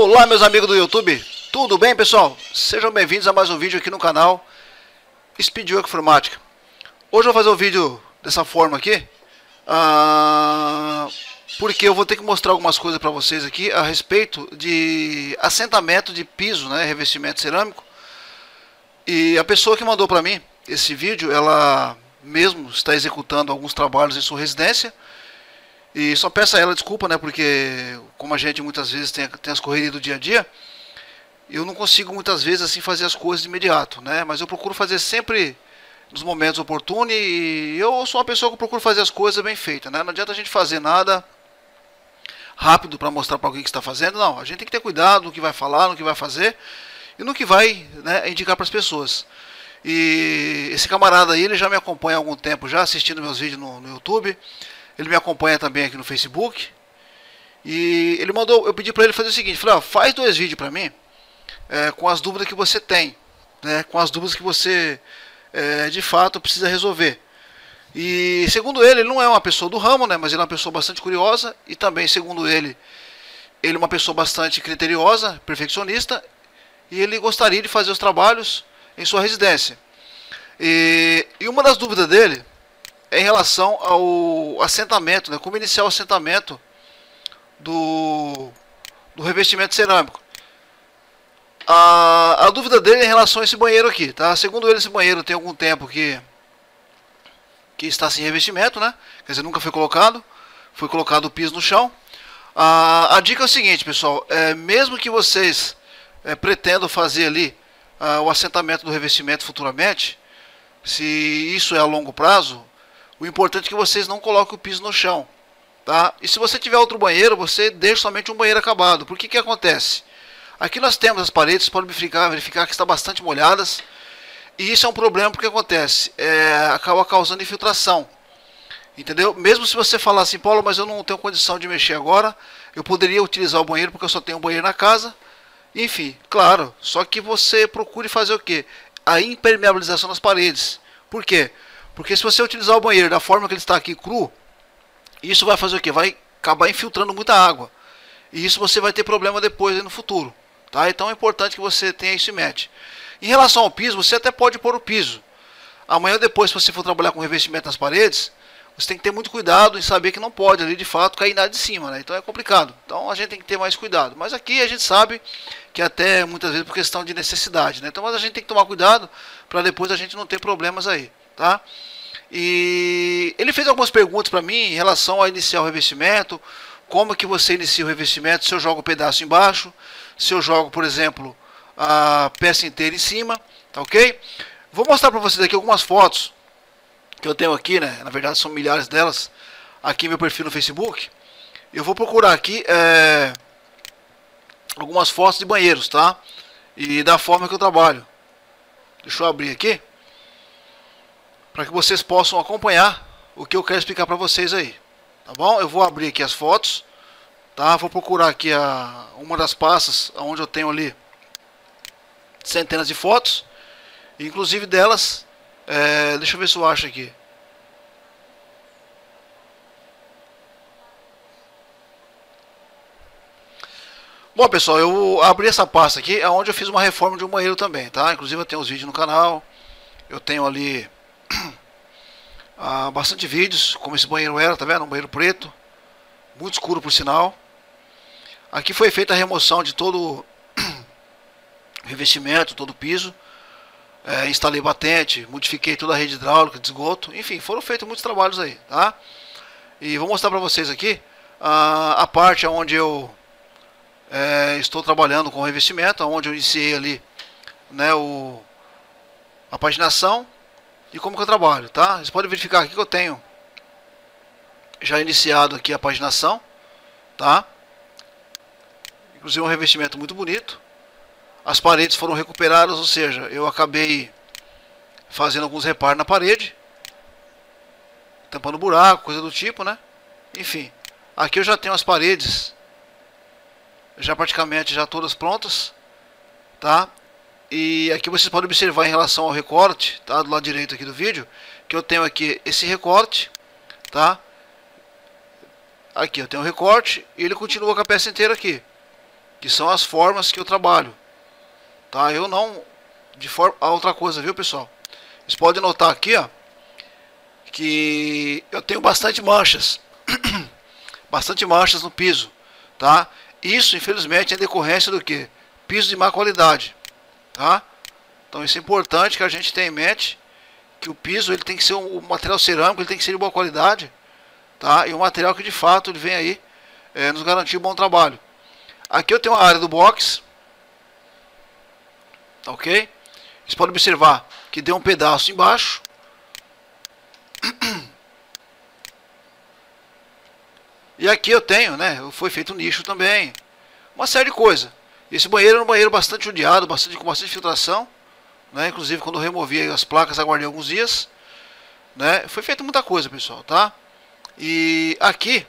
Olá meus amigos do YouTube, tudo bem pessoal? Sejam bem-vindos a mais um vídeo aqui no canal Speedwork Informática. Hoje eu vou fazer um vídeo dessa forma aqui uh, Porque eu vou ter que mostrar algumas coisas para vocês aqui a respeito de assentamento de piso, né, revestimento cerâmico. E a pessoa que mandou para mim esse vídeo, ela mesmo está executando alguns trabalhos em sua residência e só peço a ela desculpa, né? Porque como a gente muitas vezes tem, tem as correrias do dia a dia, eu não consigo muitas vezes assim fazer as coisas de imediato, né? Mas eu procuro fazer sempre nos momentos oportunos e eu sou uma pessoa que procuro fazer as coisas bem feitas, né? Não adianta a gente fazer nada rápido para mostrar para alguém que está fazendo, não. A gente tem que ter cuidado no que vai falar, no que vai fazer e no que vai né, indicar para as pessoas. E esse camarada aí, ele já me acompanha há algum tempo, já assistindo meus vídeos no, no YouTube. Ele me acompanha também aqui no Facebook. E ele mandou, eu pedi para ele fazer o seguinte, falei, ó, faz dois vídeos para mim é, com as dúvidas que você tem, né, com as dúvidas que você é, de fato precisa resolver. E segundo ele, ele não é uma pessoa do ramo, né, mas ele é uma pessoa bastante curiosa e também segundo ele, ele é uma pessoa bastante criteriosa, perfeccionista e ele gostaria de fazer os trabalhos em sua residência. E, e uma das dúvidas dele é em relação ao assentamento, né? como iniciar o assentamento do, do revestimento cerâmico. A, a dúvida dele é em relação a esse banheiro aqui, tá? Segundo ele, esse banheiro tem algum tempo que, que está sem revestimento, né? Quer dizer, nunca foi colocado. Foi colocado o piso no chão. A, a dica é o seguinte, pessoal. É, mesmo que vocês é, pretendam fazer ali uh, o assentamento do revestimento futuramente, se isso é a longo prazo, o importante é que vocês não coloquem o piso no chão. Tá? E se você tiver outro banheiro, você deixa somente um banheiro acabado. Por que que acontece? Aqui nós temos as paredes, podem verificar, verificar que estão bastante molhadas. E isso é um problema porque acontece, é, acaba causando infiltração. Entendeu? Mesmo se você falar assim, Paulo, mas eu não tenho condição de mexer agora, eu poderia utilizar o banheiro porque eu só tenho um banheiro na casa. Enfim, claro, só que você procure fazer o que? A impermeabilização das paredes. Por quê? Porque se você utilizar o banheiro da forma que ele está aqui cru, isso vai fazer o que? Vai acabar infiltrando muita água. E isso você vai ter problema depois no futuro. Tá? Então é importante que você tenha isso em mente. Em relação ao piso, você até pode pôr o piso. Amanhã depois, se você for trabalhar com revestimento nas paredes, você tem que ter muito cuidado em saber que não pode ali de fato cair nada de cima, né? Então é complicado. Então a gente tem que ter mais cuidado. Mas aqui a gente sabe que até muitas vezes por questão de necessidade, né? Então mas a gente tem que tomar cuidado para depois a gente não ter problemas aí tá? E ele fez algumas perguntas para mim em relação a iniciar o revestimento, como que você inicia o revestimento, se eu jogo o um pedaço embaixo, se eu jogo, por exemplo, a peça inteira em cima, tá ok? Vou mostrar para vocês aqui algumas fotos que eu tenho aqui, né? Na verdade são milhares delas aqui no meu perfil no Facebook. Eu vou procurar aqui é, algumas fotos de banheiros, tá? E da forma que eu trabalho. Deixa eu abrir aqui para que vocês possam acompanhar o que eu quero explicar para vocês aí. Tá bom? Eu vou abrir aqui as fotos, tá? Vou procurar aqui a, uma das pastas onde eu tenho ali centenas de fotos, inclusive delas, é, deixa eu ver se eu acho aqui. Bom pessoal, eu abri essa pasta aqui, onde eu fiz uma reforma de um banheiro também, tá? Inclusive eu tenho os vídeos no canal, eu tenho ali ah, bastante vídeos, como esse banheiro era, tá vendo? Um banheiro preto, muito escuro por sinal. Aqui foi feita a remoção de todo o revestimento, todo o piso. É, instalei batente, modifiquei toda a rede hidráulica de esgoto. Enfim, foram feitos muitos trabalhos aí, tá? E vou mostrar para vocês aqui a, a parte onde eu é, estou trabalhando com revestimento, onde eu iniciei ali né, o, a paginação e como que eu trabalho, tá? Vocês podem verificar aqui que eu tenho já iniciado aqui a paginação, tá? Inclusive um revestimento muito bonito. As paredes foram recuperadas, ou seja, eu acabei fazendo alguns reparos na parede, tampando buraco, coisa do tipo, né? Enfim, aqui eu já tenho as paredes já praticamente já todas prontas, tá? E aqui vocês podem observar em relação ao recorte, tá? Do lado direito aqui do vídeo, que eu tenho aqui esse recorte, tá? Aqui eu tenho o recorte e ele continua com a peça inteira aqui. que são as formas que eu trabalho. Tá? Eu não de forma a outra coisa, viu, pessoal? Vocês podem notar aqui, ó, que eu tenho bastante manchas. bastante manchas no piso, tá? Isso, infelizmente, é decorrência do que? Piso de má qualidade, tá? Então isso é importante que a gente tenha em mente que o piso ele tem que ser um, material cerâmico, ele tem que ser de boa qualidade, tá? E um material que de fato ele vem aí é, nos garantir um bom trabalho. Aqui eu tenho a área do box, ok? Vocês podem observar que deu um pedaço embaixo. E aqui eu tenho, né? Foi feito um nicho também. Uma série de coisas. Esse banheiro é um banheiro bastante judiado, bastante, com bastante filtração. Né? Inclusive quando eu removi as placas, aguardei alguns dias. Né? Foi feito muita coisa, pessoal, tá? E aqui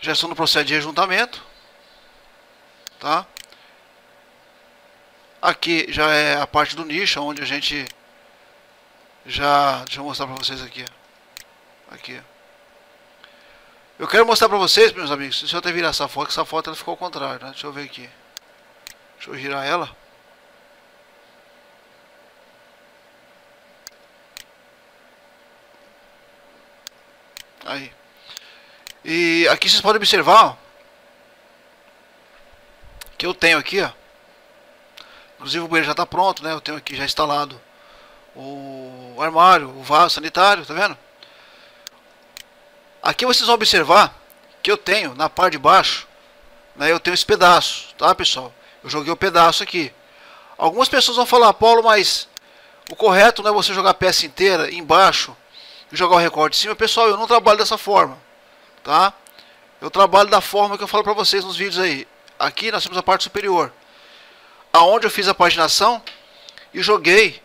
já estou no processo de rejuntamento. Tá? Aqui já é a parte do nicho, onde a gente já... Deixa eu mostrar para vocês aqui. Aqui. Eu quero mostrar para vocês, meus amigos, deixa eu até virar essa foto, essa foto ela ficou ao contrário, né? Deixa eu ver aqui. Deixa eu girar ela. Aí. E aqui vocês podem observar ó, que eu tenho aqui, ó. Inclusive o banheiro já está pronto, né? Eu tenho aqui já instalado o armário, o vaso sanitário, tá vendo? Aqui vocês vão observar que eu tenho na parte de baixo, né, eu tenho esse pedaço, tá pessoal? Eu joguei o pedaço aqui. Algumas pessoas vão falar, Paulo, mas o correto não é você jogar a peça inteira embaixo e jogar o recorte em cima. Pessoal, eu não trabalho dessa forma, tá? Eu trabalho da forma que eu falo para vocês nos vídeos aí. Aqui nós temos a parte superior, aonde eu fiz a paginação e joguei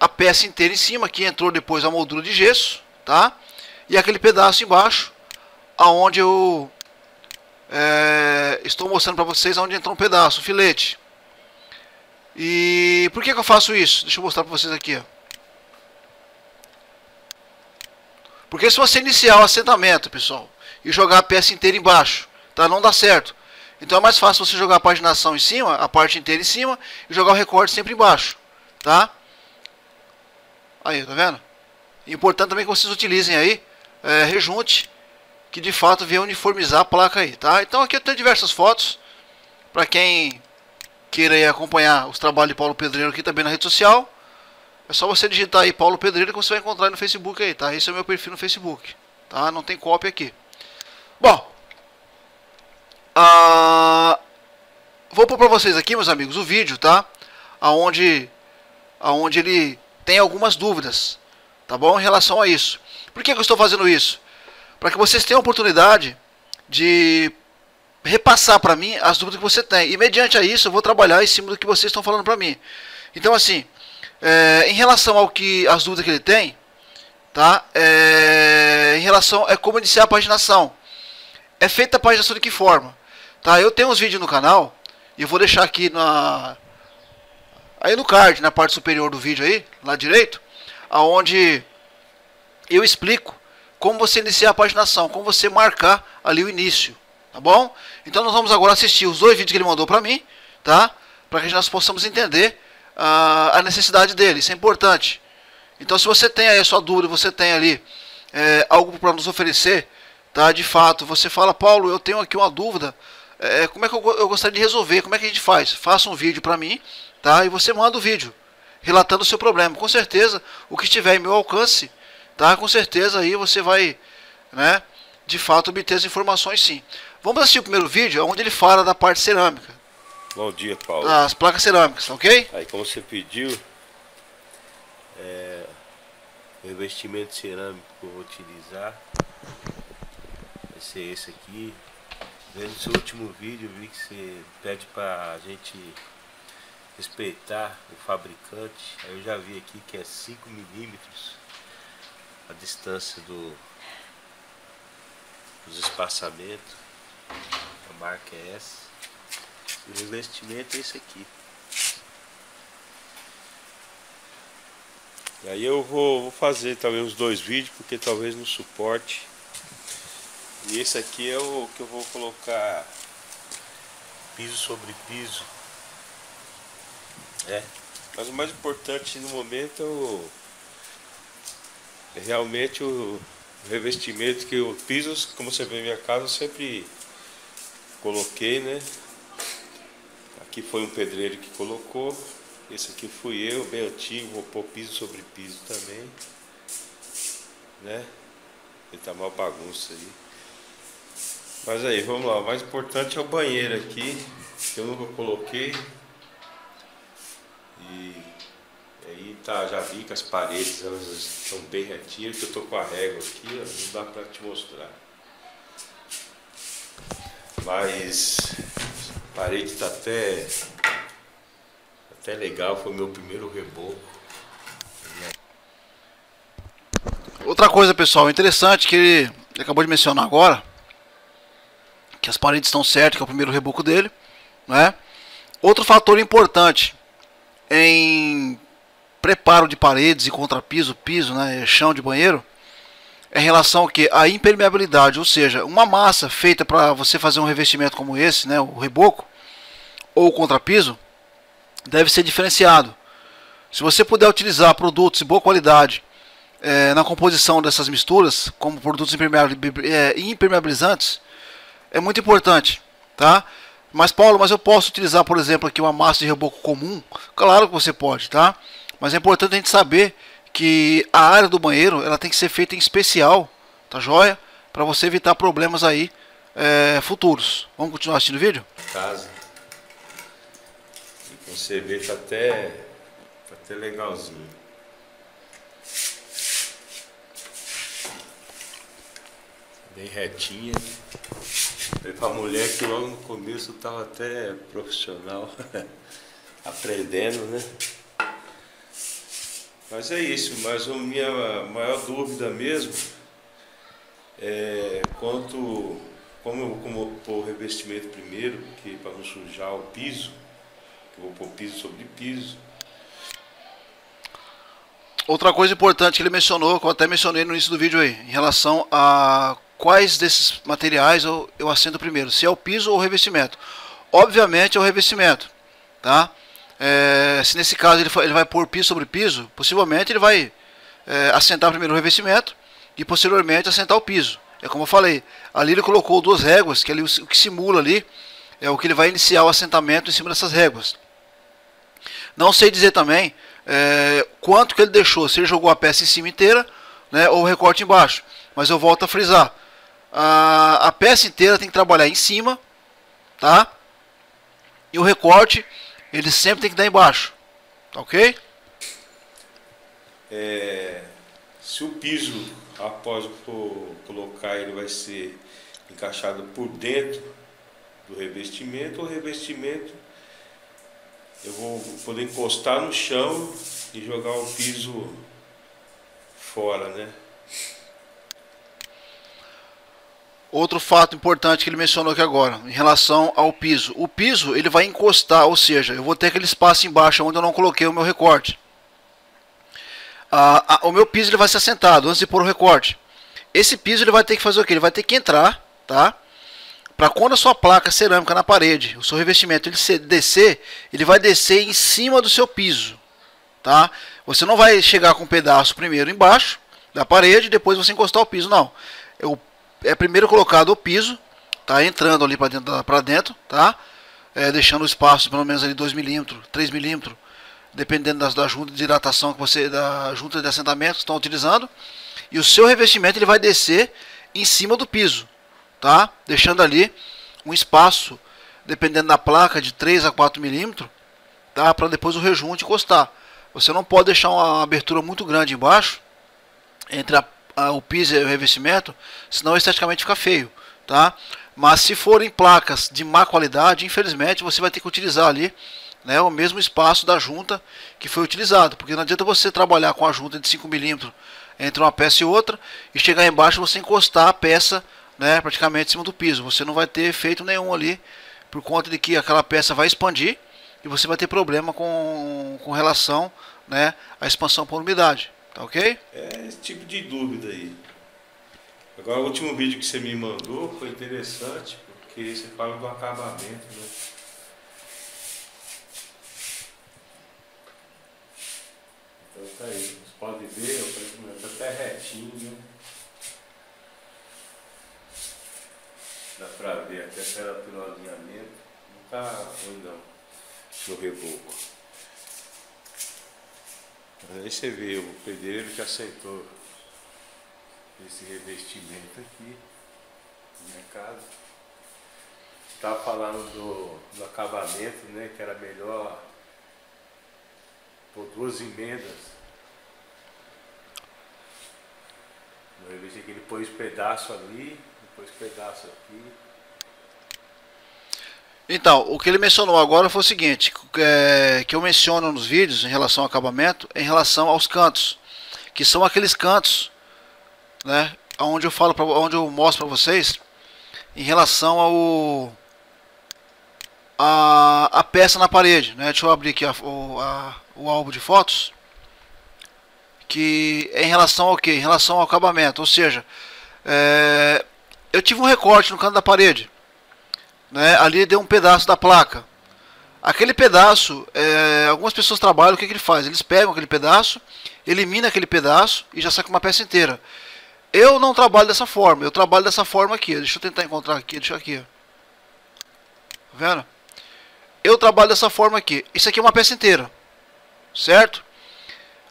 a peça inteira em cima, que entrou depois a moldura de gesso, tá? E aquele pedaço embaixo, aonde eu é, estou mostrando para vocês onde entrou um pedaço, um filete. E por que, que eu faço isso? Deixa eu mostrar para vocês aqui. Ó. Porque se você iniciar o assentamento, pessoal, e jogar a peça inteira embaixo, tá? Não dá certo. Então é mais fácil você jogar a paginação em cima, a parte inteira em cima, e jogar o recorte sempre embaixo, tá? Aí, tá vendo? Importante também que vocês utilizem aí é, rejunte que de fato venha uniformizar a placa aí, tá? Então aqui eu tenho diversas fotos para quem queira acompanhar os trabalhos de Paulo Pedreiro aqui também na rede social. É só você digitar aí Paulo Pedreiro que você vai encontrar no Facebook aí, tá? Esse é o meu perfil no Facebook, tá? Não tem cópia aqui. Bom, vou pôr para vocês aqui, meus amigos, o vídeo, tá? Aonde, aonde ele tem algumas dúvidas, tá bom? Em relação a isso. Por que eu estou fazendo isso? Para que vocês tenham a oportunidade de repassar para mim as dúvidas que você tem. E mediante a isso eu vou trabalhar em cima do que vocês estão falando para mim. Então assim, é, em relação ao que as dúvidas que ele tem, tá? É, em relação é como iniciar a paginação. É feita a paginação de que forma? Tá? Eu tenho uns vídeos no canal e eu vou deixar aqui na aí no card, na parte superior do vídeo aí, lá direito, aonde eu explico como você iniciar a paginação, como você marcar ali o início, tá bom? Então nós vamos agora assistir os dois vídeos que ele mandou para mim, tá? Para que nós possamos entender uh, a necessidade dele, isso é importante. Então se você tem aí a sua dúvida, você tem ali é, algo para nos oferecer, tá? De fato, você fala, Paulo, eu tenho aqui uma dúvida, é, como é que eu, eu gostaria de resolver, como é que a gente faz? Faça um vídeo para mim, tá? E você manda o vídeo relatando o seu problema. Com certeza, o que estiver em meu alcance, tá? Com certeza aí você vai, né, de fato obter as informações sim. Vamos assistir o primeiro vídeo, onde ele fala da parte cerâmica. Bom dia, Paulo. Das placas cerâmicas, ok? Aí, como você pediu, é, o investimento cerâmico que eu vou utilizar vai ser esse aqui. Vendo seu último vídeo, vi que você pede para a gente respeitar o fabricante. Aí eu já vi aqui que é 5 milímetros a distância do, dos espaçamentos. A marca é essa. O investimento é esse aqui. E aí eu vou, vou fazer talvez uns dois vídeos, porque talvez no suporte E esse aqui é o que eu vou colocar piso sobre piso. É. Mas o mais importante no momento é, o, realmente o revestimento que o piso, como você vê minha casa, eu sempre coloquei, né? Aqui foi um pedreiro que colocou. Esse aqui fui eu, bem antigo, vou pôr piso sobre piso também. Né? Ele tá uma bagunça aí. Mas aí, vamos lá. O mais importante é o banheiro aqui, que eu nunca coloquei. E aí tá, já vi que as paredes elas estão bem retinhas, que eu tô com a régua aqui, ó, não dá para te mostrar. Mas a parede tá até até legal, foi meu primeiro reboco. Outra coisa, pessoal, interessante que ele acabou de mencionar agora, que as paredes estão certas, que é o primeiro reboco dele, né? Outro fator importante em preparo de paredes e contrapiso, piso, né, chão de banheiro, é em relação ao que a impermeabilidade, ou seja, uma massa feita para você fazer um revestimento como esse, né, o reboco ou o contrapiso, deve ser diferenciado. Se você puder utilizar produtos de boa qualidade é, na composição dessas misturas, como produtos é, impermeabilizantes, é muito importante, tá? Mas Paulo, mas eu posso utilizar, por exemplo, aqui uma massa de reboco comum? Claro que você pode, tá? Mas é importante a gente saber que a área do banheiro ela tem que ser feita em especial, tá joia? Para você evitar problemas aí é, futuros. Vamos continuar assistindo o vídeo? Casa. Você vê tá até, tá até legalzinho. Bem retinha. Pra mulher que logo no começo tava até profissional, aprendendo, né? Mas é isso, mas a minha maior dúvida mesmo é quanto como eu vou pôr o revestimento primeiro, que para não sujar o piso, eu vou pôr piso sobre piso. Outra coisa importante que ele mencionou, que eu até mencionei no início do vídeo aí, em relação a quais desses materiais eu, eu acendo primeiro, se é o piso ou o revestimento. Obviamente é o revestimento, tá? É, se nesse caso ele, ele vai pôr piso sobre piso, possivelmente ele vai é, assentar primeiro o revestimento e posteriormente assentar o piso. É como eu falei, ali ele colocou duas réguas, que ali, o que simula ali é o que ele vai iniciar o assentamento em cima dessas réguas. Não sei dizer também é, quanto que ele deixou, se ele jogou a peça em cima inteira né, ou o recorte embaixo. Mas eu volto a frisar, a, a peça inteira tem que trabalhar em cima, tá? E o recorte ele sempre tem que dar embaixo. Tá ok? É, se o piso, após colocar, ele vai ser encaixado por dentro do revestimento, o revestimento eu vou poder encostar no chão e jogar o piso fora, né? Outro fato importante que ele mencionou aqui agora, em relação ao piso. O piso ele vai encostar, ou seja, eu vou ter aquele espaço embaixo onde eu não coloquei o meu recorte. Ah, o meu piso ele vai ser assentado antes de pôr o recorte. Esse piso ele vai ter que fazer o que? Ele vai ter que entrar, tá? Para quando a sua placa cerâmica na parede, o seu revestimento ele descer, ele vai descer em cima do seu piso, tá? Você não vai chegar com um pedaço primeiro embaixo da parede, depois você encostar o piso, não. O é primeiro colocado o piso, tá entrando ali para dentro, dentro, tá? É, deixando o espaço pelo menos ali 2 milímetros, 3 milímetros, dependendo das, da junta de hidratação que você, da junta de assentamento que estão utilizando. E o seu revestimento ele vai descer em cima do piso, tá? Deixando ali um espaço, dependendo da placa, de 3 a 4 milímetros, tá? Para depois o rejunte encostar. Você não pode deixar uma abertura muito grande embaixo entre a o piso e o revestimento, senão esteticamente fica feio, tá? Mas se forem placas de má qualidade, infelizmente você vai ter que utilizar ali né, o mesmo espaço da junta que foi utilizado, porque não adianta você trabalhar com a junta de 5 milímetros entre uma peça e outra e chegar embaixo você encostar a peça né, praticamente em cima do piso. Você não vai ter efeito nenhum ali, por conta de que aquela peça vai expandir e você vai ter problema com, com relação né, à expansão por umidade. Tá ok? É esse tipo de dúvida aí. Agora, o último vídeo que você me mandou foi interessante, porque você fala do acabamento, né? Então tá aí, vocês podem ver, o preço tá até retinho? Dá pra ver até pelo alinhamento. Não tá ruim não, no reboco. Aí você vê, o pedreiro que aceitou esse revestimento aqui minha casa. Estava falando do, do acabamento, né? Que era melhor por duas emendas. No revestimento que ele pôs pedaço ali, depois pedaço aqui. Então, o que ele mencionou agora foi o seguinte, é, que eu menciono nos vídeos em relação ao acabamento, em relação aos cantos, que são aqueles cantos né? Onde eu falo, pra, onde eu mostro para vocês em relação ao a, a peça na parede, né? Deixa eu abrir aqui a, o, a, o álbum de fotos que é em relação ao que? Em relação ao acabamento, ou seja, é, eu tive um recorte no canto da parede, né? Ali deu um pedaço da placa. Aquele pedaço, é, algumas pessoas trabalham, o que, que ele faz? Eles pegam aquele pedaço, elimina aquele pedaço e já sai com uma peça inteira. Eu não trabalho dessa forma, eu trabalho dessa forma aqui. Deixa eu tentar encontrar aqui, deixa aqui. Tá vendo? Eu trabalho dessa forma aqui. Isso aqui é uma peça inteira. Certo?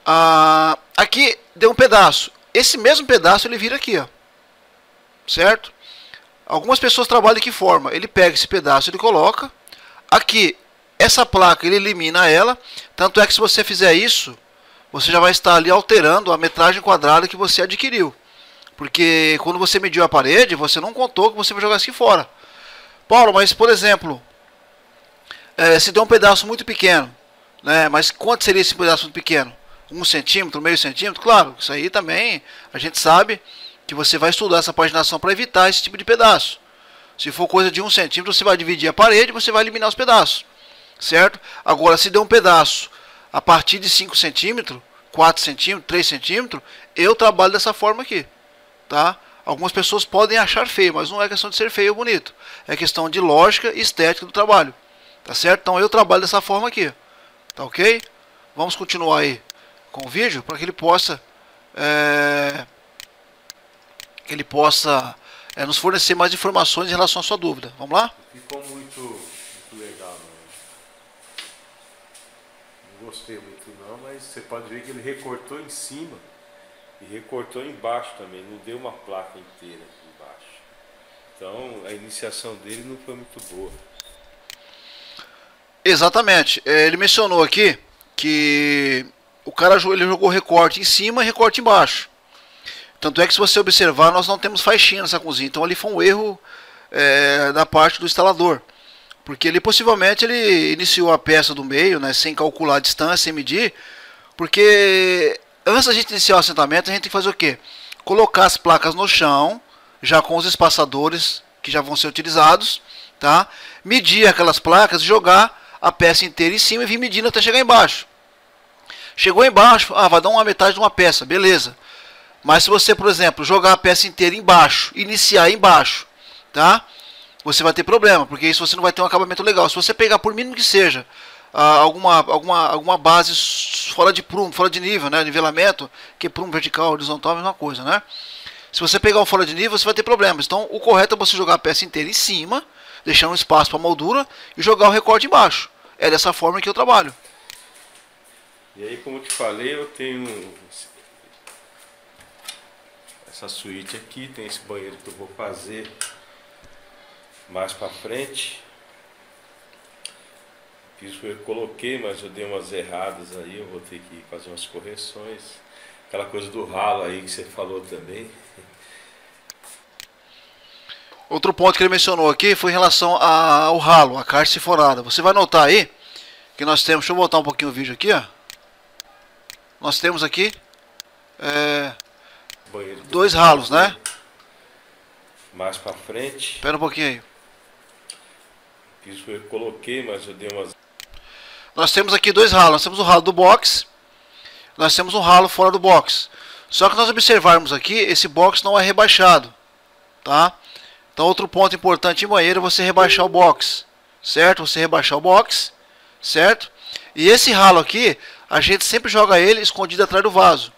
Ah, aqui deu um pedaço. Esse mesmo pedaço ele vira aqui, ó. Certo? Algumas pessoas trabalham de que forma? Ele pega esse pedaço, ele coloca. Aqui, essa placa, ele elimina ela. Tanto é que se você fizer isso, você já vai estar ali alterando a metragem quadrada que você adquiriu. Porque quando você mediu a parede, você não contou que você vai jogar aqui fora. Paulo, mas por exemplo, é, se deu um pedaço muito pequeno, né? Mas quanto seria esse pedaço muito pequeno? Um centímetro, meio centímetro? Claro, isso aí também a gente sabe que você vai estudar essa paginação para evitar esse tipo de pedaço. Se for coisa de um centímetro, você vai dividir a parede, você vai eliminar os pedaços, certo? Agora, se deu um pedaço a partir de 5 centímetros, 4 centímetros, 3 centímetros, eu trabalho dessa forma aqui tá? Algumas pessoas podem achar feio, mas não é questão de ser feio ou bonito. É questão de lógica e estética do trabalho. Tá certo? Então eu trabalho dessa forma aqui. Tá ok? Vamos continuar aí com o vídeo para que ele possa é, ele possa é, nos fornecer mais informações em relação à sua dúvida. Vamos lá? Ficou muito, muito legal. Não, não gostei muito não, mas você pode ver que ele recortou em cima e recortou embaixo também, não deu uma placa inteira embaixo. Então a iniciação dele não foi muito boa. Exatamente. É, ele mencionou aqui que o cara ele jogou recorte em cima e recorte embaixo. Tanto é que se você observar, nós não temos faixinha nessa cozinha. Então ali foi um erro é, da parte do instalador. Porque ele possivelmente ele iniciou a peça do meio, né, sem calcular a distância, sem medir, porque antes da gente iniciar o assentamento, a gente tem que fazer o quê? Colocar as placas no chão, já com os espaçadores que já vão ser utilizados, tá? Medir aquelas placas, jogar a peça inteira em cima e vir medindo até chegar embaixo. Chegou embaixo, ah, vai dar uma metade de uma peça, beleza. Mas se você, por exemplo, jogar a peça inteira embaixo, iniciar embaixo, tá? Você vai ter problema, porque isso você não vai ter um acabamento legal. Se você pegar por mínimo que seja, ah, alguma, alguma, alguma base fora de prumo, fora de nível, né? Nivelamento, que prumo vertical, horizontal, a mesma coisa, né? Se você pegar um fora de nível, você vai ter problemas. Então, o correto é você jogar a peça inteira em cima, deixar um espaço para moldura e jogar o recorte embaixo. É dessa forma que eu trabalho. E aí, como eu te falei, eu tenho essa suíte aqui, tem esse banheiro que eu vou fazer mais para frente. Isso eu coloquei, mas eu dei umas erradas aí, eu vou ter que fazer umas correções. Aquela coisa do ralo aí que você falou também. Outro ponto que ele mencionou aqui foi em relação ao ralo, a caixa forada. Você vai notar aí que nós temos, deixa eu voltar um pouquinho o vídeo aqui, ó. Nós temos aqui é, dois ralos, né? Mais para frente. Espera um pouquinho aí. Isso eu coloquei, mas eu dei umas nós temos aqui dois ralos. Nós temos o ralo do box, nós temos um ralo fora do box. Só que nós observarmos aqui, esse box não é rebaixado, tá? Então outro ponto importante em banheiro é você rebaixar o box, certo? Você rebaixar o box, certo? E esse ralo aqui, a gente sempre joga ele escondido atrás do vaso,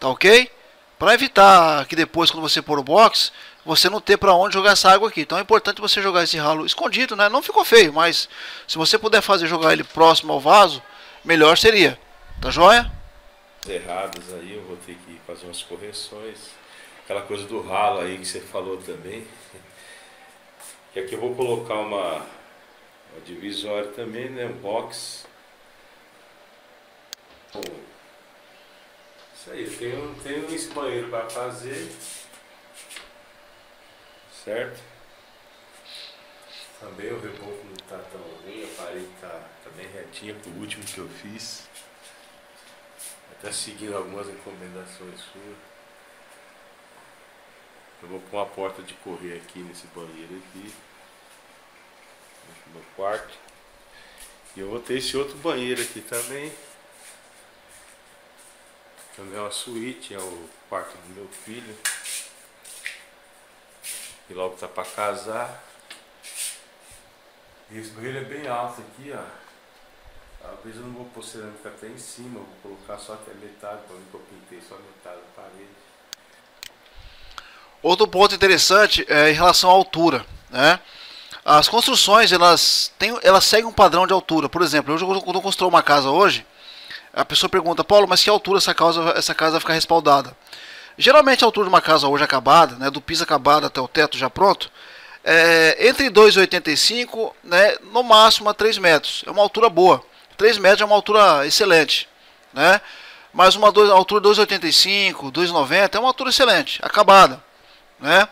tá ok? Para evitar que depois quando você pôr o box, você não ter para onde jogar essa água aqui. Então é importante você jogar esse ralo escondido, né? Não ficou feio, mas se você puder fazer jogar ele próximo ao vaso, melhor seria. Tá joia? Errados aí, eu vou ter que fazer umas correções. Aquela coisa do ralo aí que você falou também. Que aqui eu vou colocar uma, uma divisória também, né? Um box. Bom, isso aí, eu tenho, tenho esse banheiro para fazer certo? Também o reboco não está tão ruim, a parede está tá bem retinha pro último que eu fiz. Até seguindo algumas recomendações suas. Eu vou pôr uma porta de correr aqui nesse banheiro aqui. No quarto. E eu vou ter esse outro banheiro aqui também. Também é uma suíte, é o quarto do meu filho que logo tá para casar. E esse banheiro é bem alto aqui, ó. Talvez eu não vou pôr cerâmica até em cima, vou colocar só até metade, para que eu pintei só metade da parede. Outro ponto interessante é em relação à altura, né? As construções, elas, têm, elas seguem um padrão de altura. Por exemplo, eu, eu construo uma casa hoje, a pessoa pergunta, Paulo, mas que altura essa casa, essa casa vai ficar respaldada? Geralmente a altura de uma casa hoje acabada, né, do piso acabado até o teto já pronto, é entre 2,85 né, no máximo a 3 metros. É uma altura boa. 3 metros é uma altura excelente. Né? Mas uma altura 2,85, 2,90 é uma altura excelente, acabada. Né?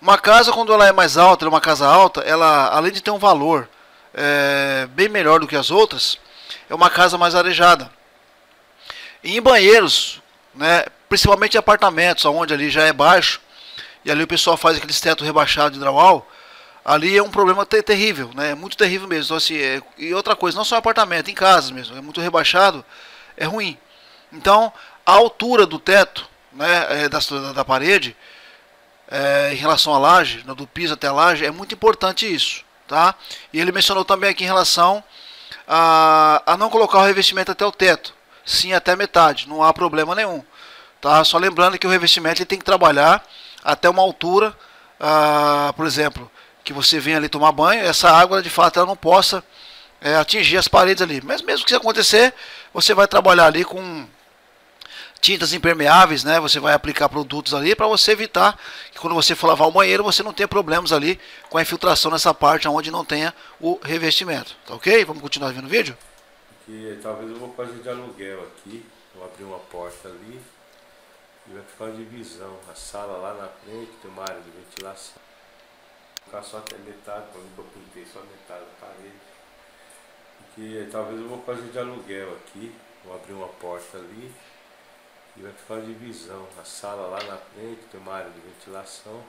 Uma casa, quando ela é mais alta, é uma casa alta, ela além de ter um valor é, bem melhor do que as outras, é uma casa mais arejada. Em banheiros, né, principalmente em apartamentos, onde ali já é baixo, e ali o pessoal faz aqueles teto rebaixado de drywall, ali é um problema ter terrível, né? É muito terrível mesmo. Então, assim, é... e outra coisa, não só em apartamento, em casas mesmo, é muito rebaixado, é ruim. Então, a altura do teto, né, é, da, da parede, é, em relação à laje, né, do piso até a laje, é muito importante isso, tá? E ele mencionou também aqui em relação a, a não colocar o revestimento até o teto, sim até metade, não há problema nenhum. Tá? Só lembrando que o revestimento ele tem que trabalhar até uma altura, ah, por exemplo, que você venha ali tomar banho, essa água de fato ela não possa é, atingir as paredes ali. Mas mesmo que isso acontecer, você vai trabalhar ali com tintas impermeáveis, né? Você vai aplicar produtos ali para você evitar que quando você for lavar o banheiro você não tenha problemas ali com a infiltração nessa parte onde não tenha o revestimento. Tá ok? Vamos continuar vendo o vídeo? Que talvez eu vou fazer de aluguel aqui. Vou abrir uma porta ali. E vai ficar uma divisão. A sala lá na frente tem uma área de ventilação. Vou ficar só até metade, para mim que eu pintei só metade da parede. Porque talvez eu vou fazer de aluguel aqui. Vou abrir uma porta ali. E vai ficar uma divisão. A sala lá na frente tem uma área de ventilação.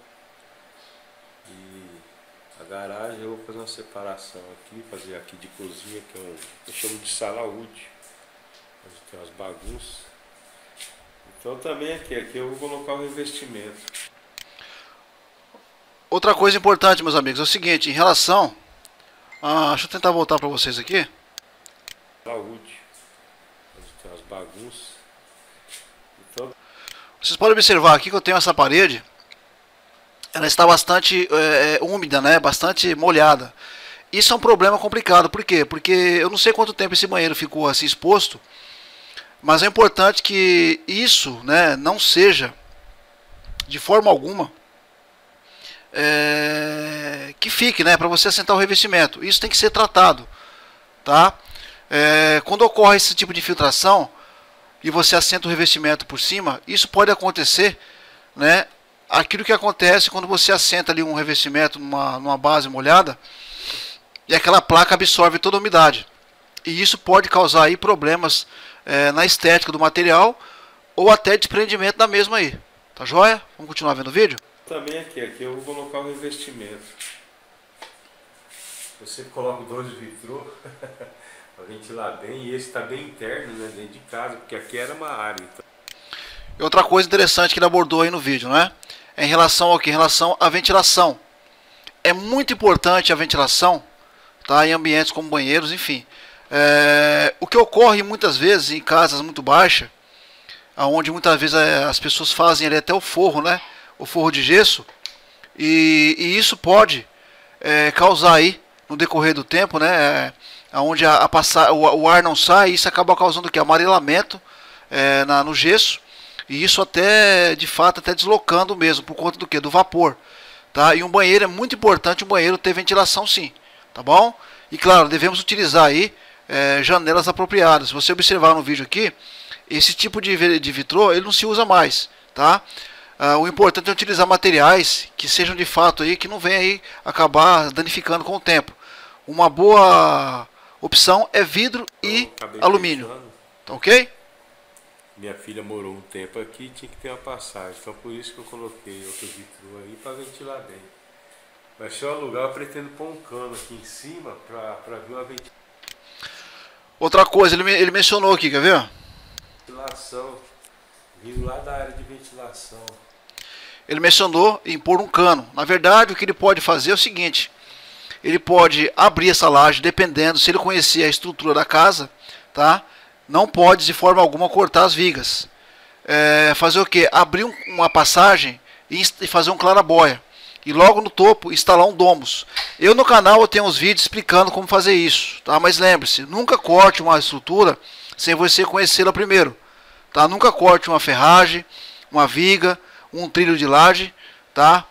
E a garagem eu vou fazer uma separação aqui, fazer aqui de cozinha, que eu, eu chamo de sala útil. Onde tem umas bagunças. Então também aqui, aqui eu vou colocar o revestimento. Outra coisa importante, meus amigos, é o seguinte, em relação... Ah, deixa eu tentar voltar para vocês aqui. Saúde. Onde tem umas bagunças. Então... Vocês podem observar aqui que eu tenho essa parede. Ela está bastante é, úmida, né? Bastante molhada. Isso é um problema complicado. Por quê? Porque eu não sei quanto tempo esse banheiro ficou assim exposto. Mas é importante que isso né, não seja, de forma alguma, é, que fique né, para você assentar o revestimento. Isso tem que ser tratado. Tá? É, quando ocorre esse tipo de filtração e você assenta o revestimento por cima, isso pode acontecer, né? Aquilo que acontece quando você assenta ali um revestimento numa, numa base molhada e aquela placa absorve toda a umidade. E isso pode causar aí problemas é, na estética do material ou até desprendimento da mesma aí. Tá joia? Vamos continuar vendo o vídeo? Também aqui, aqui eu vou colocar o revestimento. Você coloca dois vitrô para ventilar bem e esse está bem interno, né, dentro de casa, porque aqui era uma área. Então... E outra coisa interessante que ele abordou aí no vídeo, né? Em relação ao que? Em relação à ventilação. É muito importante a ventilação, tá? Em ambientes como banheiros, enfim. É, o que ocorre muitas vezes em casas muito baixas, onde muitas vezes é, as pessoas fazem ali até o forro, né? O forro de gesso. E, e isso pode é, causar aí, no decorrer do tempo, né? É, onde a, a passar, o, o, ar não sai, isso acaba causando o que? Amarelamento é, na, no gesso. E isso até, de fato, até deslocando mesmo, por conta do que? Do vapor. Tá? E um banheiro é muito importante, um banheiro ter ventilação sim. Tá bom? E claro, devemos utilizar aí é, janelas apropriadas. Se você observar no vídeo aqui, esse tipo de, de vitrô ele não se usa mais, tá? Ah, o importante é utilizar materiais que sejam de fato aí que não venham aí acabar danificando com o tempo. Uma boa opção é vidro e alumínio, tá ok? Minha filha morou um tempo aqui tinha que ter uma passagem, então por isso que eu coloquei outro vitrô aí para ventilar bem. Mas se eu alugar, eu pretendo pôr um cano aqui em cima para ver uma ventilação. Outra coisa, ele, ele mencionou aqui, quer ver? Ventilação. Vindo lá da área de ventilação. Ele mencionou em pôr um cano. Na verdade, o que ele pode fazer é o seguinte: ele pode abrir essa laje, dependendo, se ele conhecer a estrutura da casa, tá? Não pode de forma alguma cortar as vigas. É, fazer o que? Abrir um, uma passagem e fazer um clarabóia e logo no topo instalar um domus. Eu no canal eu tenho uns vídeos explicando como fazer isso, tá? Mas lembre-se, nunca corte uma estrutura sem você conhecê-la primeiro, tá? Nunca corte uma ferragem, uma viga, um trilho de laje, tá?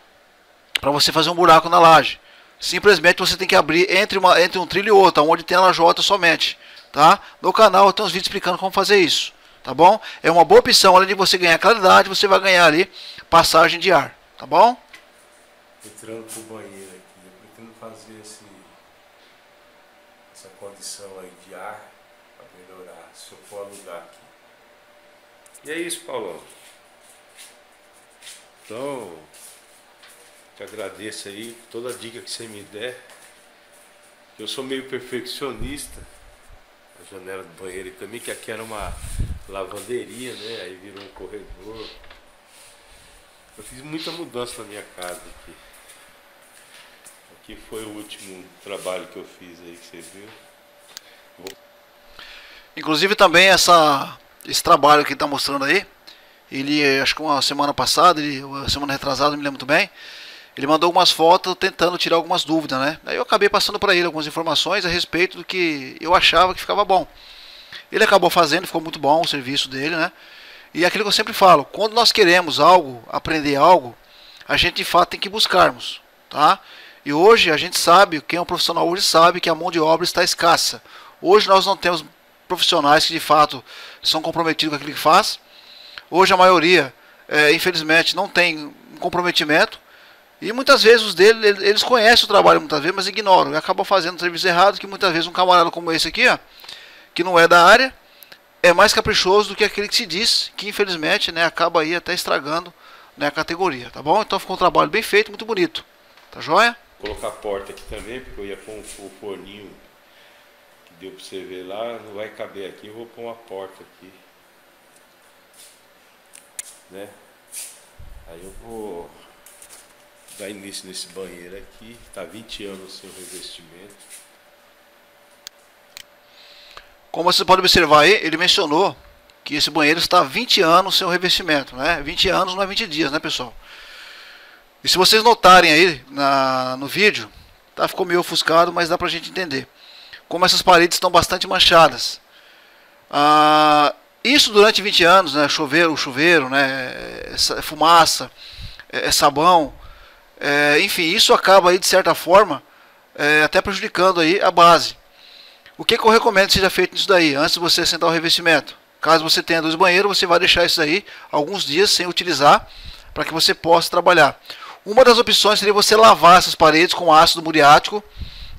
Para você fazer um buraco na laje. Simplesmente você tem que abrir entre, uma, entre um trilho e outro, onde tem a lajota somente, tá? No canal eu tenho uns vídeos explicando como fazer isso, tá bom? É uma boa opção, além de você ganhar claridade, você vai ganhar ali passagem de ar, tá bom? entrando pro banheiro aqui. Eu pretendo fazer esse, essa condição aí de ar para melhorar, se eu for alugar aqui. E é isso, Paulão. Então, te agradeço aí toda a dica que você me der. Eu sou meio perfeccionista. Janela do banheiro também, que aqui era uma lavanderia, né? Aí virou um corredor. Eu fiz muita mudança na minha casa aqui que foi o último trabalho que eu fiz aí que você viu. Vou... Inclusive também essa, esse trabalho que está mostrando aí, ele acho que uma semana passada, ele, uma semana retrasada, não me lembro muito bem, ele mandou algumas fotos tentando tirar algumas dúvidas, né? Aí eu acabei passando para ele algumas informações a respeito do que eu achava que ficava bom. Ele acabou fazendo, ficou muito bom o serviço dele, né? E é aquilo que eu sempre falo, quando nós queremos algo, aprender algo, a gente de fato tem que buscarmos, tá? E hoje a gente sabe, quem é um profissional hoje sabe que a mão de obra está escassa. Hoje nós não temos profissionais que de fato são comprometidos com aquilo que faz. Hoje a maioria, é, infelizmente, não tem comprometimento. E muitas vezes os dele, eles conhecem o trabalho muitas vezes, mas ignoram. E acabam fazendo serviço errado, que muitas vezes um camarada como esse aqui, ó, que não é da área, é mais caprichoso do que aquele que se diz, que infelizmente né, acaba aí até estragando né, a categoria, tá bom? Então ficou um trabalho bem feito, muito bonito. Tá joia? colocar a porta aqui também, porque eu ia pôr um, forninho que deu para você ver lá, não vai caber aqui, eu vou pôr uma porta aqui. Né? Aí eu vou dar início nesse banheiro aqui, tá 20 anos sem revestimento. Como você pode observar aí, ele mencionou que esse banheiro está 20 anos sem revestimento, né? 20 anos não é 20 dias, né, pessoal? E se vocês notarem aí na, no vídeo, tá, ficou meio ofuscado, mas dá pra gente entender. Como essas paredes estão bastante manchadas. Ah, isso durante 20 anos, né, chuveiro, chuveiro, né, fumaça, é, é, sabão, é, enfim, isso acaba aí de certa forma é, até prejudicando aí a base. O que, que eu recomendo que seja feito nisso daí, antes de você sentar o revestimento? Caso você tenha dois banheiros, você vai deixar isso aí alguns dias sem utilizar para que você possa trabalhar. Uma das opções seria você lavar essas paredes com ácido muriático.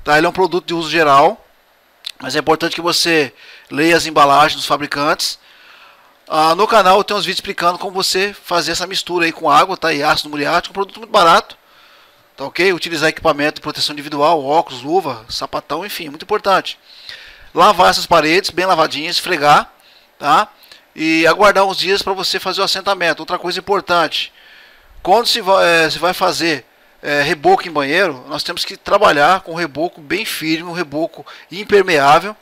Tá? Ele é um produto de uso geral, mas é importante que você leia as embalagens dos fabricantes. Ah, no canal eu tenho uns vídeos explicando como você fazer essa mistura aí com água tá? e ácido muriático. Um produto muito barato. Tá ok? Utilizar equipamento de proteção individual, óculos, luva, sapatão, enfim, muito importante. Lavar essas paredes bem lavadinhas, esfregar, tá? e aguardar uns dias para você fazer o assentamento. Outra coisa importante, quando se vai, é, se vai fazer é, reboco em banheiro, nós temos que trabalhar com reboco bem firme, um reboco impermeável,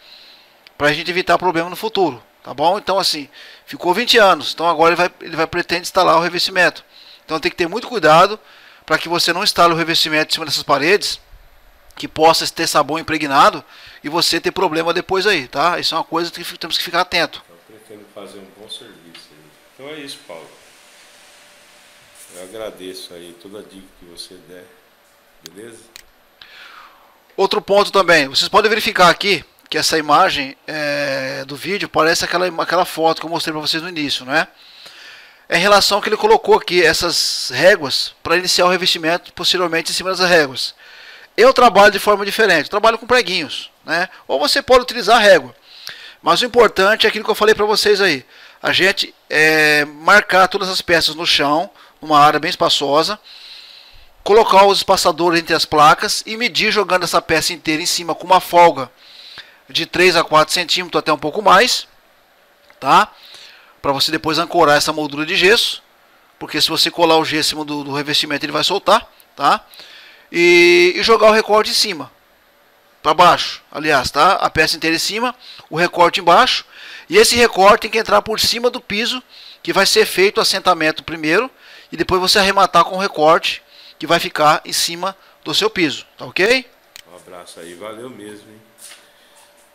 para a gente evitar problema no futuro, tá bom? Então assim, ficou 20 anos, então agora ele vai, ele vai pretender instalar o revestimento. Então tem que ter muito cuidado para que você não instale o revestimento em cima dessas paredes, que possa ter sabão impregnado e você ter problema depois aí, tá? Isso é uma coisa que temos que ficar atento. Eu pretendo fazer um bom serviço aí. Então é isso, Paulo. Eu agradeço aí toda a dica que você der. Beleza? Outro ponto também, vocês podem verificar aqui que essa imagem é, do vídeo parece aquela, aquela foto que eu mostrei para vocês no início, não é? Em relação ao que ele colocou aqui, essas réguas, para iniciar o revestimento, posteriormente em cima das réguas. Eu trabalho de forma diferente, trabalho com preguinhos, né? Ou você pode utilizar régua. Mas o importante é aquilo que eu falei para vocês aí. A gente é, marcar todas as peças no chão, numa área bem espaçosa, colocar os espaçadores entre as placas e medir jogando essa peça inteira em cima com uma folga de 3 a 4 centímetros até um pouco mais, tá? Para você depois ancorar essa moldura de gesso, porque se você colar o gesso do, do revestimento ele vai soltar, tá? E, e jogar o recorte em cima, para baixo, aliás, tá? A peça inteira em cima, o recorte embaixo, e esse recorte tem que entrar por cima do piso, que vai ser feito o assentamento primeiro, e depois você arrematar com o recorte, que vai ficar em cima do seu piso, tá ok? Um abraço aí, valeu mesmo, hein?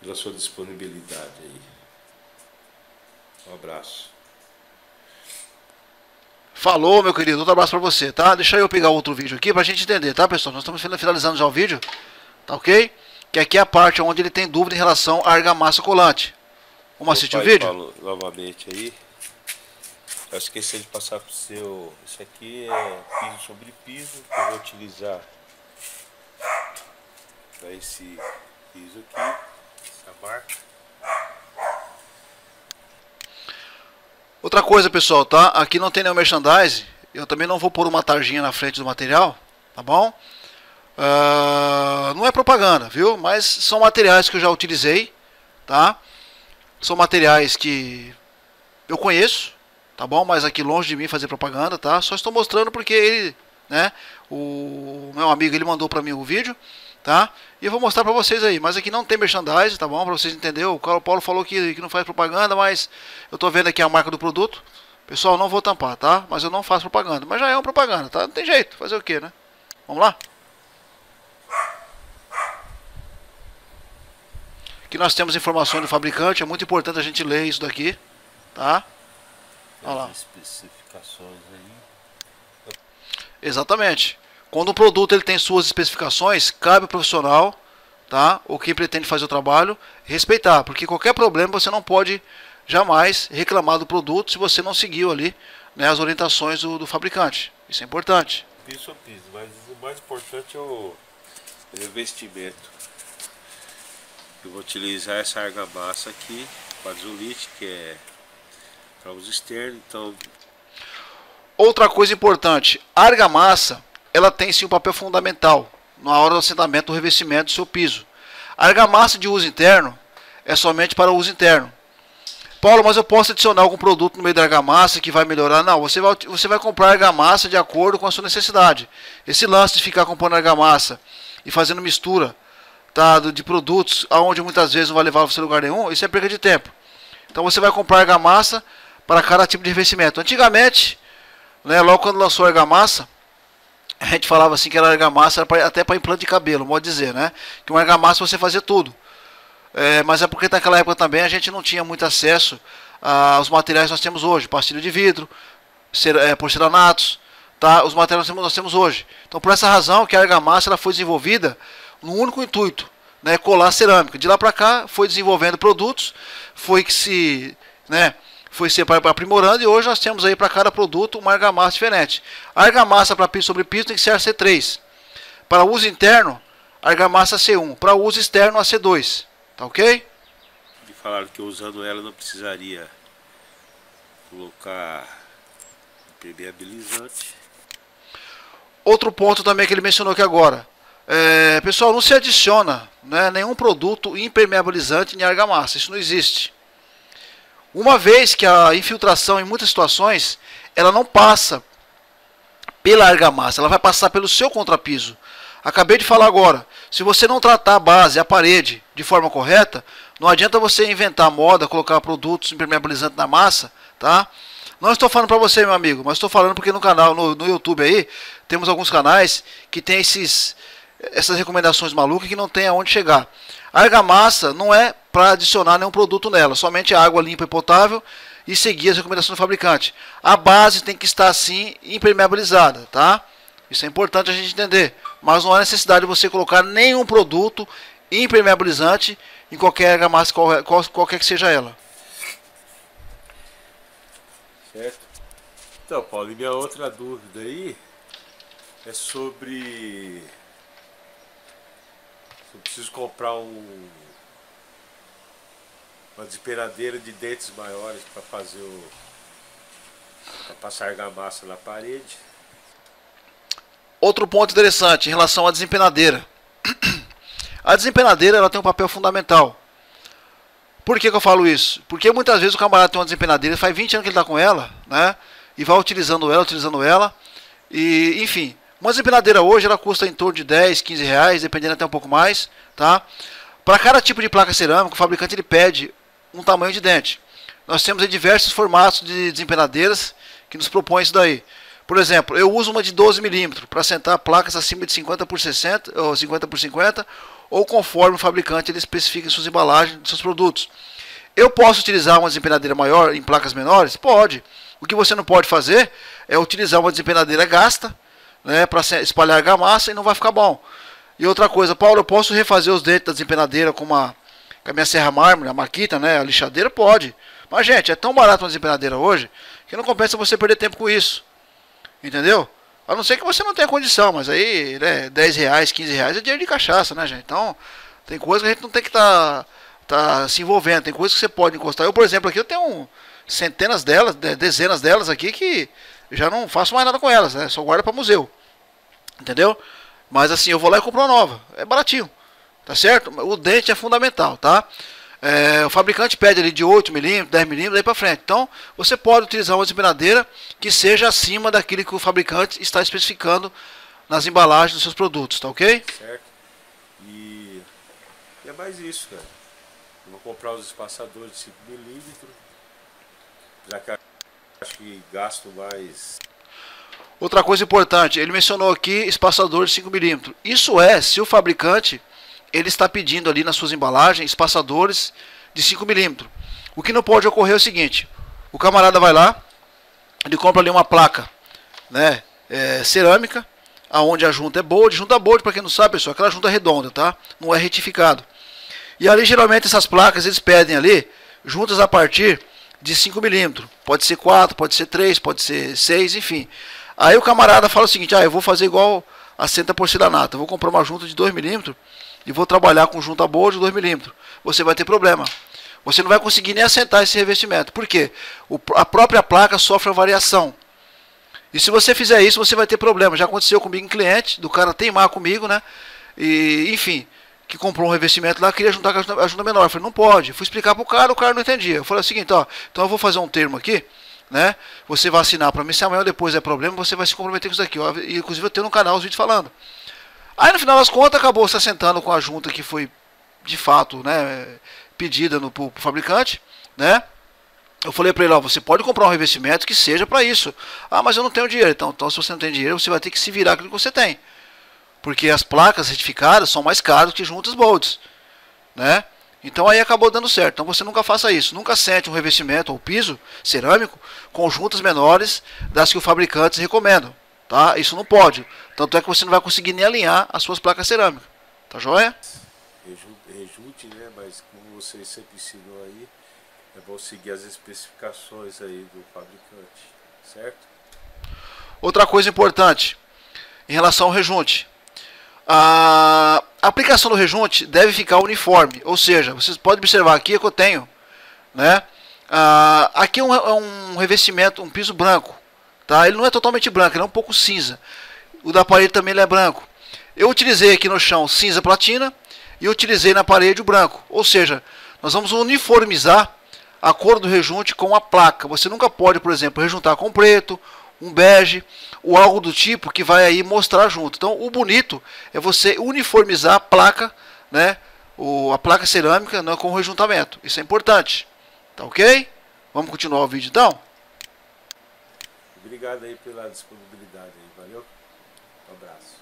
pela sua disponibilidade aí. Um abraço. Falou, meu querido. Outro abraço pra você, tá? Deixa eu pegar outro vídeo aqui pra gente entender, tá, pessoal? Nós estamos finalizando já o vídeo, tá ok? Que aqui é a parte onde ele tem dúvida em relação à argamassa colante. Vamos assistir o vídeo? Novamente aí. Eu esqueci de passar pro seu. Isso aqui é piso sobre piso que eu vou utilizar para esse piso aqui, essa marca. Outra coisa, pessoal, tá? Aqui não tem nenhum merchandise. Eu também não vou pôr uma tarjinha na frente do material, tá bom? Uh, não é propaganda, viu? Mas são materiais que eu já utilizei, tá? São materiais que eu conheço, tá bom? Mas aqui longe de mim fazer propaganda, tá? Só estou mostrando porque ele, né? O meu amigo ele mandou para mim o vídeo tá? E eu vou mostrar para vocês aí, mas aqui não tem merchandising, tá bom? Para vocês entenderem, o Paulo falou que, que não faz propaganda, mas eu tô vendo aqui a marca do produto. Pessoal, não vou tampar, tá? Mas eu não faço propaganda, mas já é uma propaganda, tá? Não tem jeito, fazer o que, né? Vamos lá? Aqui nós temos informações do fabricante, é muito importante a gente ler isso daqui, tá? Olha lá. especificações aí. Exatamente. Quando um produto ele tem suas especificações, cabe ao profissional, tá? Ou quem pretende fazer o trabalho, respeitar, porque qualquer problema você não pode jamais reclamar do produto se você não seguiu ali né, as orientações do, do fabricante. Isso é importante. Piso a piso, mas o mais importante é o revestimento. Eu vou utilizar essa argamassa aqui, azulite, que é para uso externo, então... Outra coisa importante, a argamassa ela tem sim um papel fundamental na hora do assentamento do revestimento do seu piso. A argamassa de uso interno é somente para uso interno. Paulo, mas eu posso adicionar algum produto no meio da argamassa que vai melhorar? Não, você vai, você vai comprar argamassa de acordo com a sua necessidade. Esse lance de ficar comprando argamassa e fazendo mistura tá, de produtos, aonde muitas vezes não vai levar você a lugar nenhum, isso é perda de tempo. Então você vai comprar argamassa para cada tipo de revestimento. Antigamente, né, logo quando lançou a argamassa, a gente falava assim que era argamassa era pra, até para implante de cabelo, pode dizer, né? Que uma argamassa você fazia tudo. É, mas é porque naquela época também a gente não tinha muito acesso aos materiais que nós temos hoje, pastilha de vidro, cer é, porcelanatos, tá? Os materiais que nós temos hoje. Então por essa razão que a argamassa ela foi desenvolvida no único intuito, né? Colar cerâmica. De lá para cá foi desenvolvendo produtos, foi que se, né? Foi se aprimorando e hoje nós temos aí para cada produto uma argamassa diferente. A argamassa para piso sobre piso tem que ser a C3. Para uso interno, argamassa C1. Para uso externo, a C2. Tá ok? E falaram que usando ela não precisaria colocar impermeabilizante. Outro ponto também que ele mencionou aqui agora. É, pessoal, não se adiciona né, nenhum produto impermeabilizante em argamassa. Isso não existe. Uma vez que a infiltração, em muitas situações, ela não passa pela argamassa, ela vai passar pelo seu contrapiso. Acabei de falar agora, se você não tratar a base, a parede, de forma correta, não adianta você inventar moda, colocar produtos impermeabilizantes na massa, tá? Não estou falando para você, meu amigo, mas estou falando porque no canal, no, no YouTube aí, temos alguns canais que tem esses, essas recomendações malucas que não tem aonde chegar. A argamassa não é para adicionar nenhum produto nela, somente água limpa e potável e seguir as recomendações do fabricante. A base tem que estar assim impermeabilizada, tá? Isso é importante a gente entender. Mas não há necessidade de você colocar nenhum produto impermeabilizante em qualquer argamassa, qualquer que seja ela. Certo? Então, Paulo, minha outra dúvida aí é sobre eu preciso comprar um uma desesperadeira de dentes maiores para fazer o para passar argamassa na parede. Outro ponto interessante em relação à desempenadeira. A desempenadeira ela tem um papel fundamental. Por que, que eu falo isso? Porque muitas vezes o camarada tem uma desempenadeira, faz 20 anos que ele está com ela, né? E vai utilizando ela, utilizando ela. E, enfim, uma desempenadeira hoje ela custa em torno de 10, 15 reais, dependendo até um pouco mais, tá? Para cada tipo de placa cerâmica, o fabricante ele pede um tamanho de dente. Nós temos diversos formatos de desempenadeiras que nos propõem isso daí. Por exemplo, eu uso uma de 12 milímetros para sentar placas acima de 50 por 60 ou 50 por 50 ou conforme o fabricante ele especifica em suas embalagens dos seus produtos. Eu posso utilizar uma desempenadeira maior em placas menores? Pode. O que você não pode fazer é utilizar uma desempenadeira gasta né, para espalhar argamassa e não vai ficar bom. E outra coisa, Paulo, eu posso refazer os dentes da desempenadeira com, uma, com a minha serra mármore, a maquita, né, a lixadeira? Pode. Mas, gente, é tão barato uma desempenadeira hoje que não compensa você perder tempo com isso. Entendeu? A não ser que você não tenha condição, mas aí, né, 10 reais, 15 reais é dinheiro de cachaça, né, gente? Então, tem coisa que a gente não tem que estar tá, tá se envolvendo, tem coisas que você pode encostar. Eu, por exemplo, aqui eu tenho centenas delas, dezenas delas aqui que já não faço mais nada com elas, né? Só guardo para museu. Entendeu? Mas assim, eu vou lá e compro uma nova. É baratinho. Tá certo? O dente é fundamental, tá? É, o fabricante pede ali de 8 milímetros, 10 milímetros, daí para frente. Então, você pode utilizar uma desempenadeira que seja acima daquilo que o fabricante está especificando nas embalagens dos seus produtos, tá ok? Certo. E, e é mais isso, cara. Eu vou comprar os espaçadores de 5 milímetros, já que acho que gasto mais Outra coisa importante, ele mencionou aqui espaçador de 5 milímetros. Isso é se o fabricante ele está pedindo ali nas suas embalagens espaçadores de 5 milímetros. O que não pode ocorrer é o seguinte: o camarada vai lá, ele compra ali uma placa, né, é, cerâmica, aonde a junta é bold, junta bold para quem não sabe, pessoal, aquela junta redonda, tá? Não é retificado. E ali geralmente essas placas eles pedem ali juntas a partir de 5 milímetros. Pode ser 4, pode ser 3, pode ser 6, enfim. Aí o camarada fala o seguinte: "Ah, eu vou fazer igual a senta porcelanato, eu vou comprar uma junta de 2 milímetros e vou trabalhar com junta boa de 2 milímetros, você vai ter problema. Você não vai conseguir nem assentar esse revestimento. Por quê? O, a própria placa sofre a variação. E se você fizer isso, você vai ter problema. Já aconteceu comigo em cliente, do cara teimar comigo, né? E, enfim, que comprou um revestimento lá, queria juntar com a junta, a junta menor. Eu falei, não pode. Fui explicar pro cara, o cara não entendia. Eu falei o seguinte, ó, então eu vou fazer um termo aqui, né? Você vai assinar para mim, se amanhã ou depois é problema, você vai se comprometer com isso daqui. Ó. Inclusive eu tenho no canal os vídeos falando. Aí no final das contas acabou se assentando com a junta que foi de fato né, pedida no, pro, pro fabricante, né? Eu falei para ele, ó, você pode comprar um revestimento que seja para isso. Ah, mas eu não tenho dinheiro. Então, então, se você não tem dinheiro, você vai ter que se virar com o que você tem. Porque as placas certificadas são mais caras que juntas bolts, né? Então aí acabou dando certo. Então você nunca faça isso. Nunca sente um revestimento ou piso cerâmico com juntas menores das que os fabricantes recomendam. Tá? Isso não pode. Tanto é que você não vai conseguir nem alinhar as suas placas cerâmicas. Tá joia? Rejunte, né? Mas como você sempre ensinou aí, é bom seguir as especificações aí do fabricante, certo? Outra coisa importante em relação ao rejunte. A aplicação do rejunte deve ficar uniforme, ou seja, vocês podem observar aqui que eu tenho, né? Ah, aqui é um, é um revestimento, um piso branco, Tá? Ele não é totalmente branco, ele é um pouco cinza. O da parede também é branco. Eu utilizei aqui no chão cinza platina e utilizei na parede o branco. Ou seja, nós vamos uniformizar a cor do rejunte com a placa. Você nunca pode, por exemplo, rejuntar com preto, um bege ou algo do tipo que vai aí mostrar junto. Então, o bonito é você uniformizar a placa, né, o, a placa cerâmica né, com o rejuntamento. Isso é importante. Tá ok? Vamos continuar o vídeo então? Obrigado aí pela disponibilidade aí, valeu? Um abraço.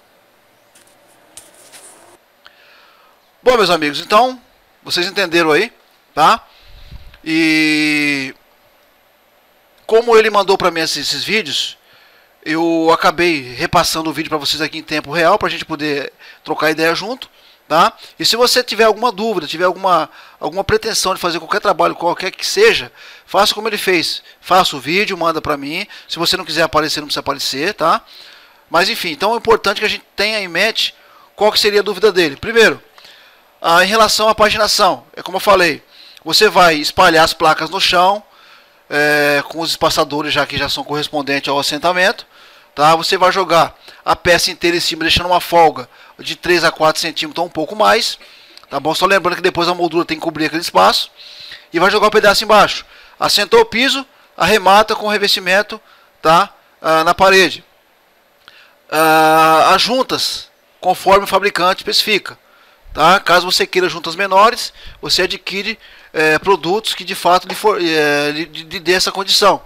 Bom, meus amigos, então, vocês entenderam aí, tá? E como ele mandou para mim esses, esses, vídeos, eu acabei repassando o vídeo para vocês aqui em tempo real para a gente poder trocar ideia junto, tá? E se você tiver alguma dúvida, tiver alguma alguma pretensão de fazer qualquer trabalho, qualquer que seja, faça como ele fez. Faça o vídeo, manda para mim. Se você não quiser aparecer, não precisa aparecer, tá? Mas enfim, então é importante que a gente tenha em mente qual que seria a dúvida dele. Primeiro, ah, em relação à paginação, é como eu falei, você vai espalhar as placas no chão, é, com os espaçadores já que já são correspondentes ao assentamento. Tá? Você vai jogar a peça inteira em cima, deixando uma folga de 3 a 4 centímetros ou um pouco mais. Tá bom? Só lembrando que depois a moldura tem que cobrir aquele espaço. E vai jogar o pedaço embaixo. Assentou o piso, arremata com o revestimento tá? Ah, na parede. Ah, as juntas, conforme o fabricante especifica. Tá? Caso você queira juntas menores, você adquire é, produtos que de fato lhe, for, é, lhe, lhe dê essa condição.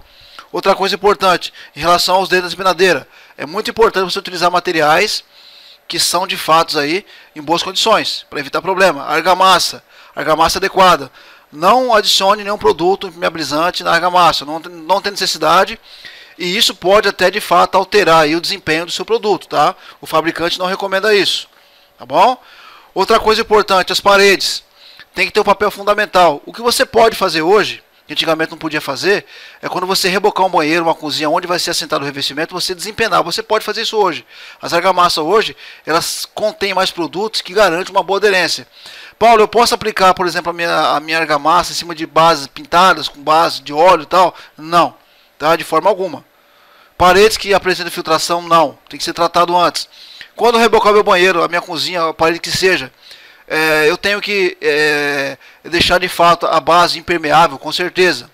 Outra coisa importante, em relação aos dedos da espinadeira, é muito importante você utilizar materiais que são de fato aí em boas condições, para evitar problema. Argamassa, argamassa adequada. Não adicione nenhum produto impermeabilizante na argamassa, não, não tem necessidade. E isso pode até de fato alterar aí o desempenho do seu produto, tá? O fabricante não recomenda isso, tá bom? Outra coisa importante, as paredes tem que ter um papel fundamental. O que você pode fazer hoje, que antigamente não podia fazer, é quando você rebocar um banheiro, uma cozinha, onde vai ser assentado o revestimento, você desempenar. Você pode fazer isso hoje. As argamassas hoje, elas contêm mais produtos que garantem uma boa aderência. Paulo, eu posso aplicar, por exemplo, a minha, a minha argamassa em cima de bases pintadas, com base de óleo e tal? Não, tá? de forma alguma. Paredes que apresentam filtração, não. Tem que ser tratado antes. Quando eu rebocar meu banheiro, a minha cozinha, a parede que seja, é, eu tenho que é, deixar de fato a base impermeável, com certeza.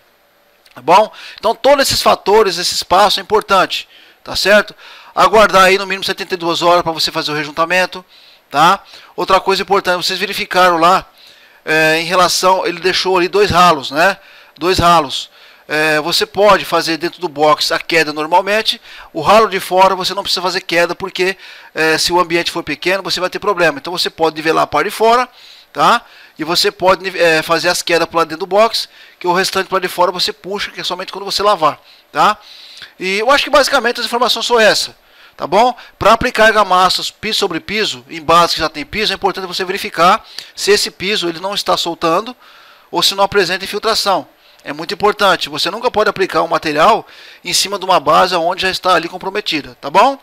Tá bom? Então todos esses fatores, esse espaço é importante, tá certo? Aguardar aí no mínimo 72 horas para você fazer o rejuntamento, tá? Outra coisa importante, vocês verificaram lá é, em relação, ele deixou ali dois ralos, né? Dois ralos é, você pode fazer dentro do box a queda normalmente. O ralo de fora você não precisa fazer queda porque é, se o ambiente for pequeno você vai ter problema. Então você pode nivelar a parte de fora, tá? E você pode é, fazer as quedas para dentro do box, que o restante para de fora você puxa, que é somente quando você lavar, tá? E eu acho que basicamente as informações são essas, tá bom? Para aplicar argamassas piso sobre piso, em base que já tem piso, é importante você verificar se esse piso ele não está soltando ou se não apresenta infiltração é muito importante. Você nunca pode aplicar um material em cima de uma base onde já está ali comprometida, tá bom?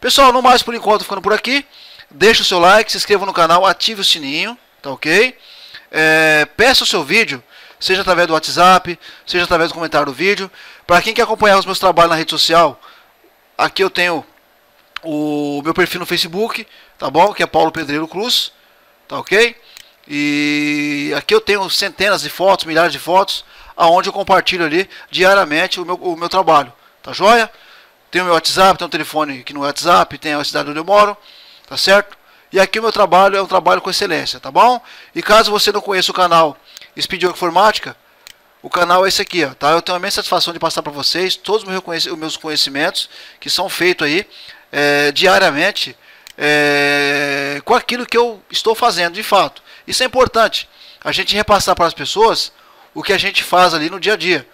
Pessoal, no mais por enquanto ficando por aqui. Deixe o seu like, se inscreva no canal, ative o sininho, tá ok? É, peça o seu vídeo, seja através do WhatsApp, seja através do comentário do vídeo. Para quem quer acompanhar os meus trabalhos na rede social, aqui eu tenho o meu perfil no Facebook, tá bom? Que é Paulo Pedreiro Cruz, tá ok? E aqui eu tenho centenas de fotos, milhares de fotos aonde eu compartilho ali diariamente o meu, o meu trabalho. Tá joia? Tem o meu WhatsApp, tem um telefone aqui no WhatsApp, tem a cidade onde eu moro, tá certo? E aqui o meu trabalho é um trabalho com excelência, tá bom? E caso você não conheça o canal Speed Informática, o canal é esse aqui, ó, tá? Eu tenho a minha satisfação de passar para vocês todos os meus conhecimentos que são feitos aí é, diariamente é, com aquilo que eu estou fazendo de fato. Isso é importante, a gente repassar para as pessoas o que a gente faz ali no dia a dia,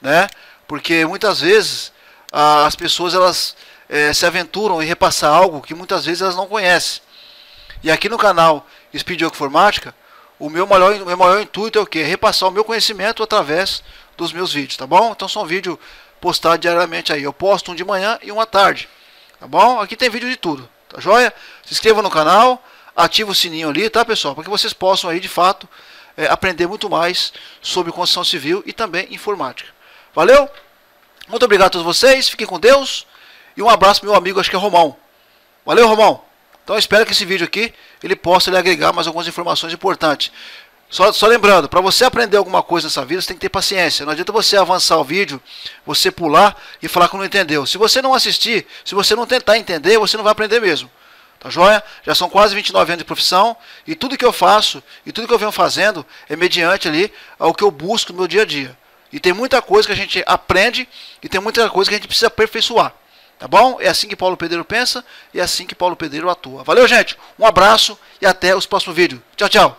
né? Porque muitas vezes a, as pessoas elas é, se aventuram em repassar algo que muitas vezes elas não conhecem. E aqui no canal Speed Informática, o meu maior, o meu maior intuito é o que? Repassar o meu conhecimento através dos meus vídeos, tá bom? Então são vídeos postados diariamente aí. Eu posto um de manhã e um à tarde, tá bom? Aqui tem vídeo de tudo, tá joia? Se inscreva no canal, ativa o sininho ali, tá pessoal? Para que vocês possam aí de fato é, aprender muito mais sobre construção civil e também informática. Valeu? Muito obrigado a todos vocês, fiquem com Deus e um abraço meu amigo, acho que é Romão. Valeu, Romão? Então espero que esse vídeo aqui ele possa lhe agregar mais algumas informações importantes. Só, só lembrando, para você aprender alguma coisa nessa vida, você tem que ter paciência. Não adianta você avançar o vídeo, você pular e falar que não entendeu. Se você não assistir, se você não tentar entender, você não vai aprender mesmo. Tá joia? Já são quase 29 anos de profissão e tudo que eu faço e tudo que eu venho fazendo é mediante ali ao que eu busco no meu dia a dia. E tem muita coisa que a gente aprende e tem muita coisa que a gente precisa aperfeiçoar. Tá bom? É assim que Paulo Pedreiro pensa e é assim que Paulo Pedreiro atua. Valeu, gente. Um abraço e até os próximos vídeos. Tchau, tchau.